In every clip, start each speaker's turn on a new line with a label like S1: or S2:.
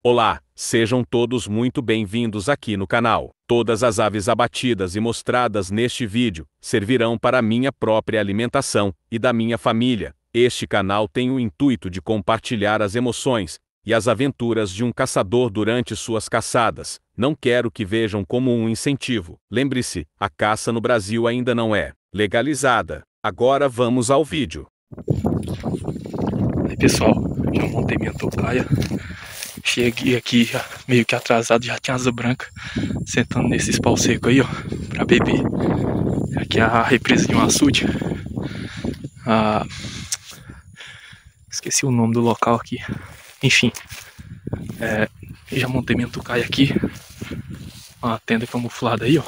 S1: Olá, sejam todos muito bem-vindos aqui no canal. Todas as aves abatidas e mostradas neste vídeo servirão para minha própria alimentação e da minha família. Este canal tem o intuito de compartilhar as emoções e as aventuras de um caçador durante suas caçadas. Não quero que vejam como um incentivo. Lembre-se, a caça no Brasil ainda não é legalizada. Agora vamos ao vídeo.
S2: Aí pessoal, já montei minha tocaia Cheguei aqui meio que atrasado, já tinha asa branca sentando nesse pau seco aí, ó, pra beber. Aqui é a represa de um açude. Ah, esqueci o nome do local aqui. Enfim, é, já montei minha tucaia aqui. Uma tenda camuflada aí, ó.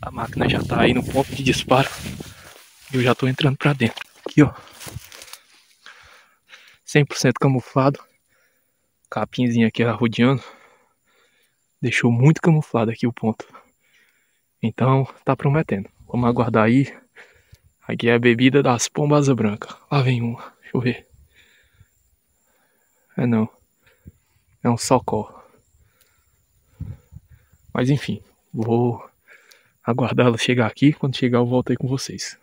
S2: A máquina já tá aí no ponto de disparo. Eu já tô entrando pra dentro. Aqui, ó. 100% camuflado capinzinha aqui arrodeando. Deixou muito camuflado aqui o ponto. Então, tá prometendo. Vamos aguardar aí. Aqui é a bebida das pombas brancas. Lá vem uma. Deixa eu ver. É não. É um socó. Mas enfim, vou aguardar ela chegar aqui. Quando chegar eu volto aí com vocês.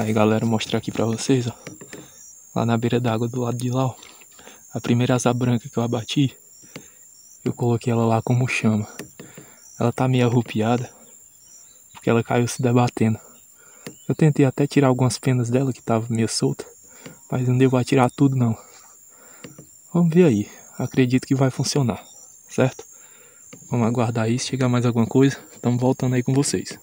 S2: Aí galera, mostrar aqui pra vocês, ó. Lá na beira d'água do lado de lá, ó. A primeira asa branca que eu abati, eu coloquei ela lá como chama. Ela tá meio arrupiada, porque ela caiu se debatendo. Eu tentei até tirar algumas penas dela que tava meio solta, mas não devo atirar tudo não. Vamos ver aí, acredito que vai funcionar, certo? Vamos aguardar aí, se chegar mais alguma coisa, estamos voltando aí com vocês.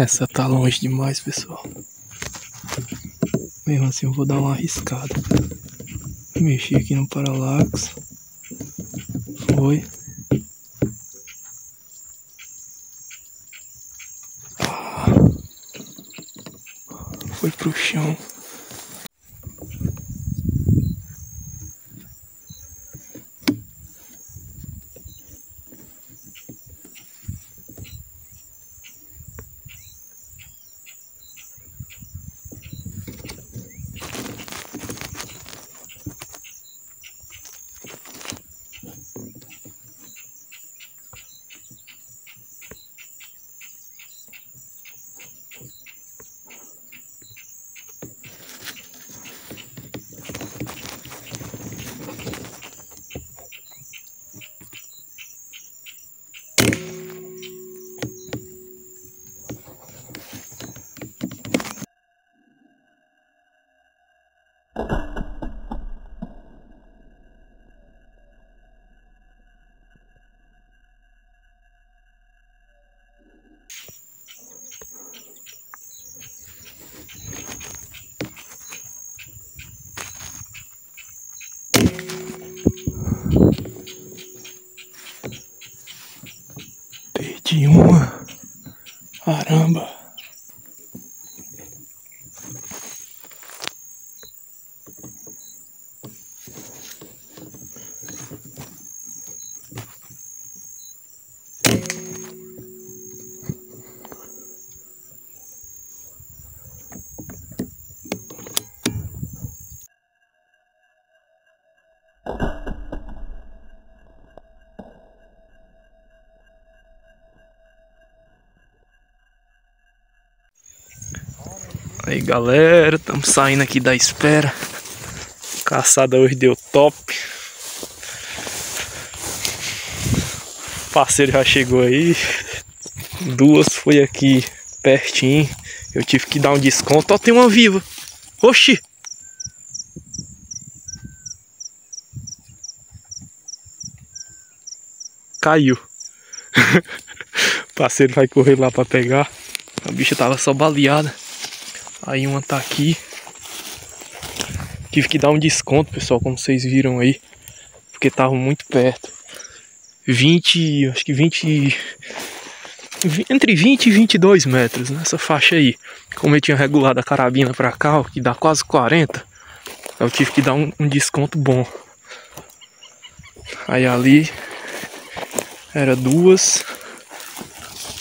S2: Essa tá longe demais, pessoal. Mesmo assim eu vou dar uma arriscada. Mexi aqui no paralax. Foi. Ah. Foi pro chão. you. Caramba. Aí galera, estamos saindo aqui da espera. Caçada hoje deu top. O parceiro já chegou aí. Duas foi aqui pertinho. Eu tive que dar um desconto. Ó, tem uma viva. Oxi! Caiu. o parceiro vai correr lá para pegar. A bicha tava só baleada. Aí uma tá aqui. Tive que dar um desconto, pessoal, como vocês viram aí. Porque tava muito perto. 20, acho que 20... Entre 20 e 22 metros nessa faixa aí. Como eu tinha regulado a carabina pra cá, que dá quase 40. Eu tive que dar um, um desconto bom. Aí ali era duas.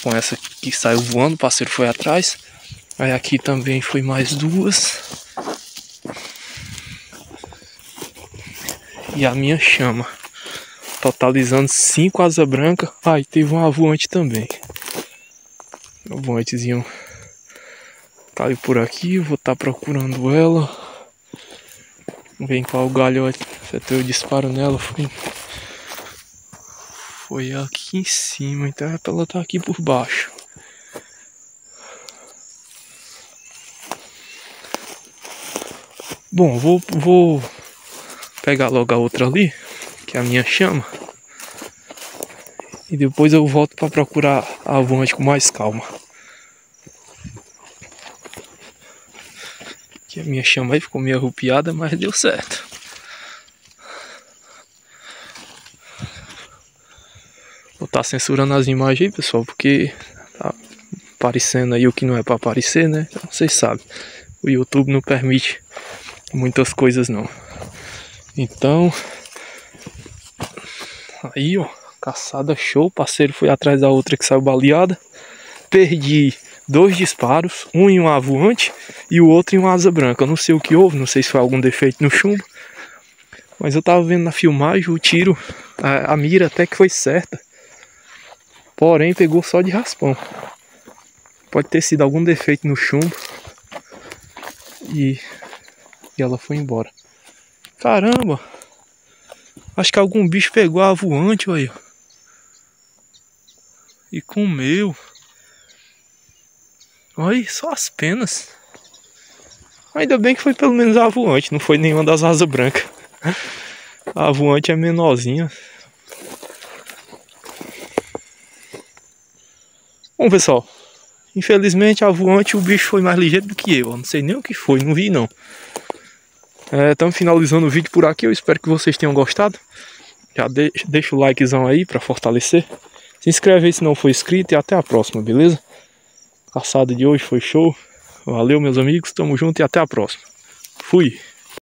S2: Com essa que saiu voando, o parceiro foi atrás. Aí aqui também foi mais duas. E a minha chama. Totalizando cinco asa branca. Ah, e teve um voante também. O voantezinho caiu por aqui. Vou estar tá procurando ela. Ver qual galho acertei o disparo nela. Foi, foi aqui em cima. Então é ela tá aqui por baixo. Bom, vou, vou pegar logo a outra ali, que é a minha chama. E depois eu volto para procurar a avante com mais calma. Que a minha chama aí ficou meio arrupiada, mas deu certo. Vou estar tá censurando as imagens aí, pessoal, porque tá aparecendo aí o que não é para aparecer, né? Então, vocês sabem. O YouTube não permite muitas coisas não. Então, aí ó, caçada show, o parceiro foi atrás da outra que saiu baleada. Perdi dois disparos, um em um avoante e o outro em uma asa branca. Eu não sei o que houve, não sei se foi algum defeito no chumbo. Mas eu tava vendo na filmagem o tiro, a, a mira até que foi certa. Porém, pegou só de raspão. Pode ter sido algum defeito no chumbo. E e ela foi embora. Caramba! Acho que algum bicho pegou a voante, aí. E comeu. Olha, só as penas. Ainda bem que foi pelo menos a voante, não foi nenhuma das asas brancas. A voante é menorzinha. Bom, pessoal. Infelizmente, a voante, o bicho foi mais ligeiro do que eu não sei nem o que foi, não vi não. Estamos é, finalizando o vídeo por aqui. Eu espero que vocês tenham gostado. Já de, deixa o likezão aí para fortalecer. Se inscreve aí se não for inscrito e até a próxima, beleza? Caçada de hoje foi show. Valeu, meus amigos. Tamo junto e até a próxima. Fui.